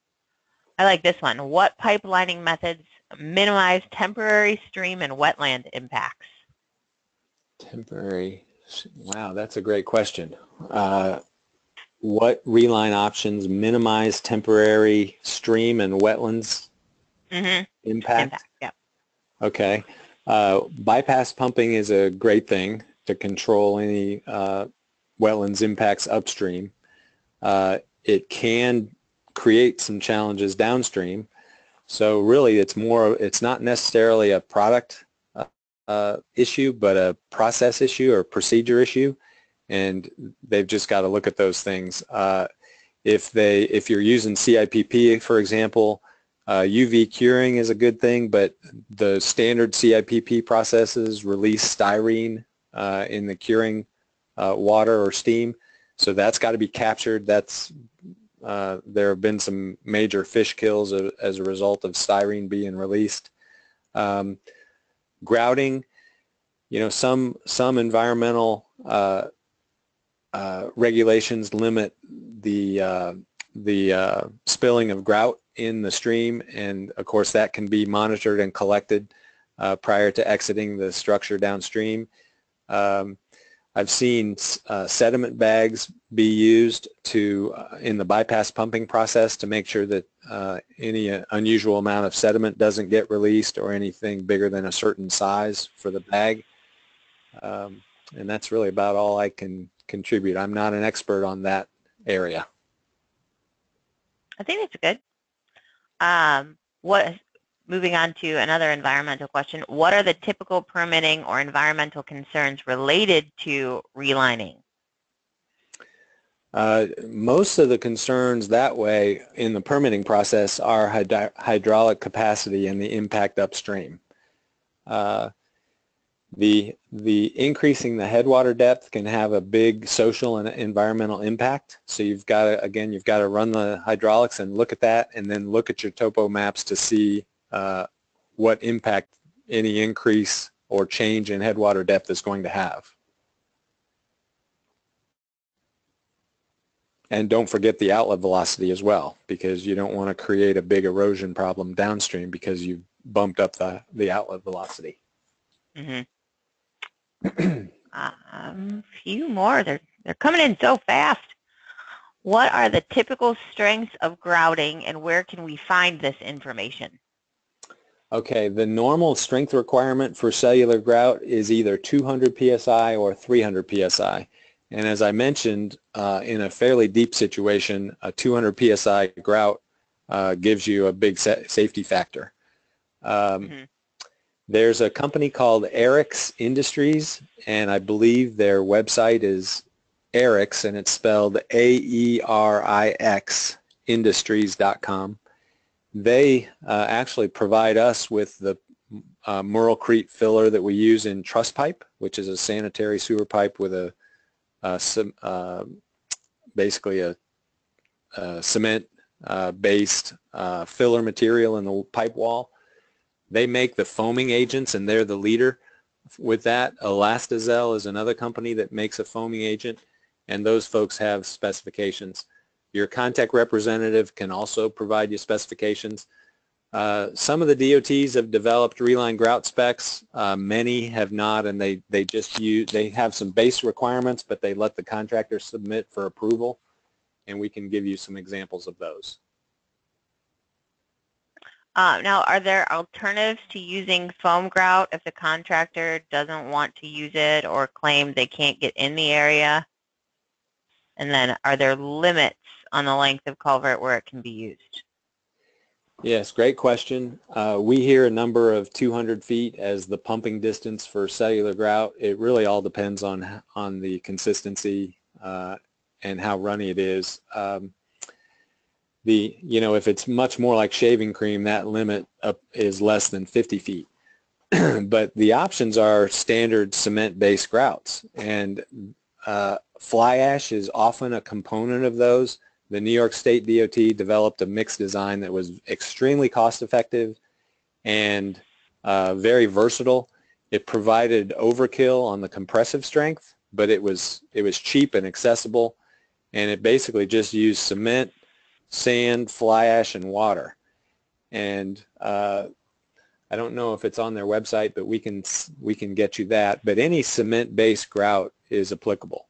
I like this one. What pipelining methods minimize temporary stream and wetland impacts? Temporary Wow, that's a great question. Uh, what reline options minimize temporary stream and wetlands mm-hmm. impact? impact? Yeah. Okay. Uh, bypass pumping is a great thing to control any uh, wetlands impacts upstream. Uh, it can create some challenges downstream. So really, it's more. It's not necessarily a product uh, issue, but a process issue or procedure issue, and they've just got to look at those things. Uh, if they, if you're using CIPP, for example, uh, UV curing is a good thing, but the standard CIPP processes release styrene uh, in the curing uh, water or steam, so that's got to be captured. That's uh, there have been some major fish kills as a result of styrene being released. Um, grouting, you know, some some environmental uh, uh, regulations limit the uh, the uh, spilling of grout in the stream, and of course that can be monitored and collected uh, prior to exiting the structure downstream. Um, I've seen uh, sediment bags be used to in the bypass pumping process to make sure that any unusual amount of sediment doesn't get released or anything bigger than a certain size for the bag. Um, and that's really about all I can contribute. I'm not an expert on that area. I think that's good. Um, what Moving on to another environmental question, what are the typical permitting or environmental concerns related to relining? Uh, most of the concerns that way in the permitting process are hydro hydraulic capacity and the impact upstream. Uh, the, the increasing the headwater depth can have a big social and environmental impact. So you've got to, again, you've got to run the hydraulics and look at that and then look at your topo maps to see uh, what impact any increase or change in headwater depth is going to have. and don't forget the outlet velocity as well, because you don't want to create a big erosion problem downstream because you've bumped up the, the outlet velocity. Mm-hmm. Um, few more. They're they're coming in so fast. What are the typical strengths of grouting, and where can we find this information? Okay, the normal strength requirement for cellular grout is either 200 psi or 300 psi. And as I mentioned, uh, in a fairly deep situation, a 200 psi grout uh, gives you a big safety factor. Um, mm -hmm. There's a company called Aerix Industries, and I believe their website is Aerix, and it's spelled A-E-R-I-X industries.com. They uh, actually provide us with the uh, Mearlcrete filler that we use in truss pipe, which is a sanitary sewer pipe with a, a uh, basically a, a cement-based uh, uh, filler material in the pipe wall. They make the foaming agents and they're the leader with that. Elastizell is another company that makes a foaming agent and those folks have specifications. Your Contech representative can also provide you specifications. Uh, some of the DOTs have developed reline grout specs. Uh, many have not, and they, they just use, they have some base requirements, but they let the contractor submit for approval, and we can give you some examples of those. Uh, now, are there alternatives to using foam grout if the contractor doesn't want to use it or claim they can't get in the area? And then are there limits on the length of culvert where it can be used? Yes, great question. Uh, we hear a number of 200 feet as the pumping distance for cellular grout. It really all depends on on the consistency uh, and how runny it is. Um, the you know if it's much more like shaving cream that limit up is less than 50 feet. But the options are standard cement based grouts. And uh, fly ash is often a component of those. The New York State DOT developed a mixed design that was extremely cost effective and uh, very versatile. It provided overkill on the compressive strength but it was it was cheap and accessible. And it basically just used cement sand, fly ash, and water. And uh, I don't know if it's on their website, but we can we can get you that. But any cement-based grout is applicable.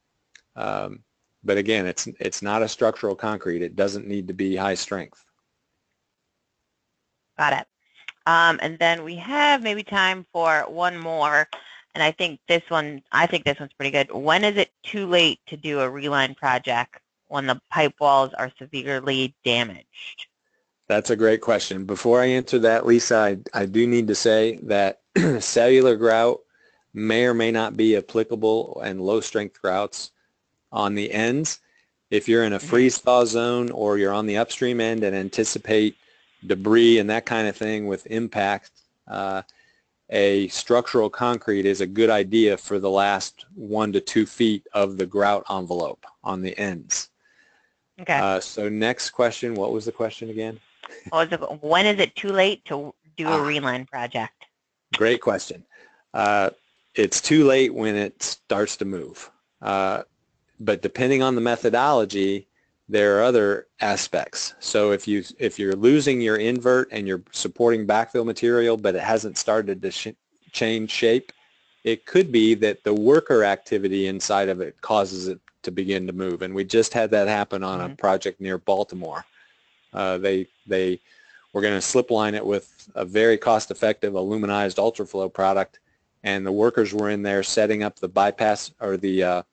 Um, but again, it's it's not a structural concrete. It doesn't need to be high strength. Got it. Um, and then we have maybe time for one more. And I think this one, I think this one's pretty good. When is it too late to do a reline project? When the pipe walls are severely damaged? That's a great question. Before I answer that, Lisa, I, I do need to say that cellular grout may or may not be applicable and low strength grouts on the ends. If you're in a mm-hmm. freeze thaw zone or you're on the upstream end and anticipate debris and that kind of thing with impact, uh, a structural concrete is a good idea for the last one to two feet of the grout envelope on the ends. Okay. Uh, so next question, what was the question again? Oh, when is it too late to do a ah. reline project? Great question. Uh, it's too late when it starts to move. Uh, but depending on the methodology, there are other aspects. So if you if you're losing your invert and you're supporting backfill material, but it hasn't started to sh change shape, it could be that the worker activity inside of it causes it to begin to move. And we just had that happen on mm-hmm. a project near Baltimore. Uh, they they were going to slip line it with a very cost-effective aluminized Ultra Flo product, and the workers were in there setting up the bypass or the uh,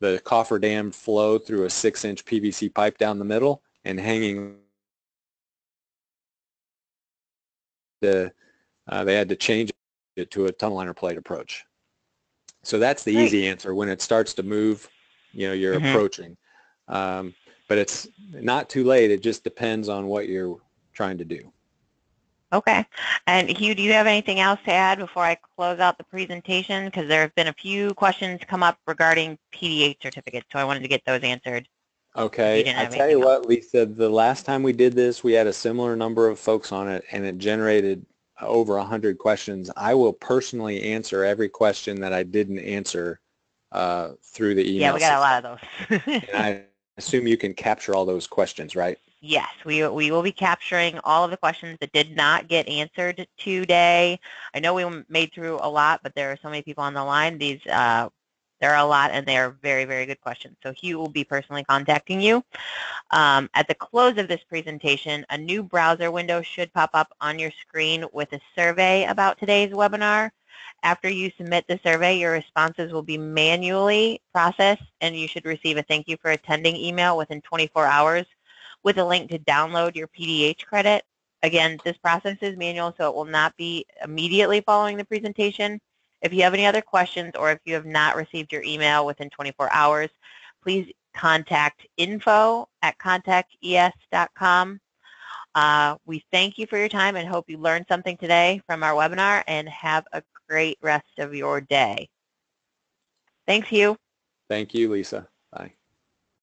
the cofferdam flow through a six-inch PVC pipe down the middle and hanging. The uh, they had to change it to a tunnel liner plate approach. So that's the Great. easy answer. When it starts to move, you know you're mm-hmm. approaching. Um, but it's not too late. It just depends on what you're trying to do. Okay. And Hugh, do you have anything else to add before I close out the presentation? Because there have been a few questions come up regarding PDH certificates, so I wanted to get those answered. Okay. I tell you what, Lisa, the last time we did this, we had a similar number of folks on it, and it generated over 100 questions. I will personally answer every question that I didn't answer uh, through the email. Yeah, we got a lot of those. I assume you can capture all those questions, right? Yes, we, we will be capturing all of the questions that did not get answered today. I know we made through a lot, but there are so many people on the line. These uh, there are a lot, and they are very, very good questions. So Hugh will be personally contacting you. Um, at the close of this presentation, a new browser window should pop up on your screen with a survey about today's webinar. After you submit the survey, your responses will be manually processed, and you should receive a thank you for attending email within 24 hours with a link to download your PDH credit. Again, this process is manual, so it will not be immediately following the presentation. If you have any other questions or if you have not received your email within 24 hours, please contact info at conteches.com. Uh, we thank you for your time and hope you learned something today from our webinar and have a great rest of your day. Thanks, Hugh. Thank you, Lisa.